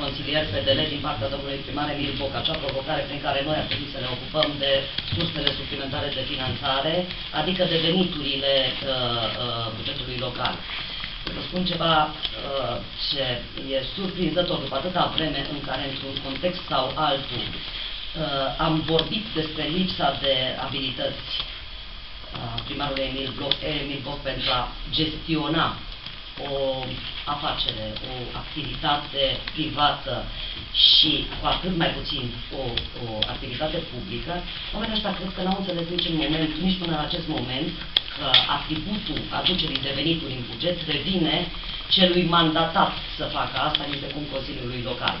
consilier PDL din partea domnului primar Emil Boc, acea provocare prin care noi ar trebui să ne ocupăm de sursele suplimentare de finanțare, adică de veniturile uh, uh, bugetului local. Vă spun ceva uh, ce e surprinzător după atâta vreme în care, într-un context sau altul, uh, am vorbit despre lipsa de abilități uh, primarului Emil Boc, Emil Boc pentru a gestiona o afacere, o activitate privată și cu atât mai puțin o, o activitate publică, oamenii ăștia cred că n-au înțeles nici în moment, nici până în acest moment, că atributul aducerii de venituri în buget revine celui mandatat să facă asta, nici de cum Consiliului Local.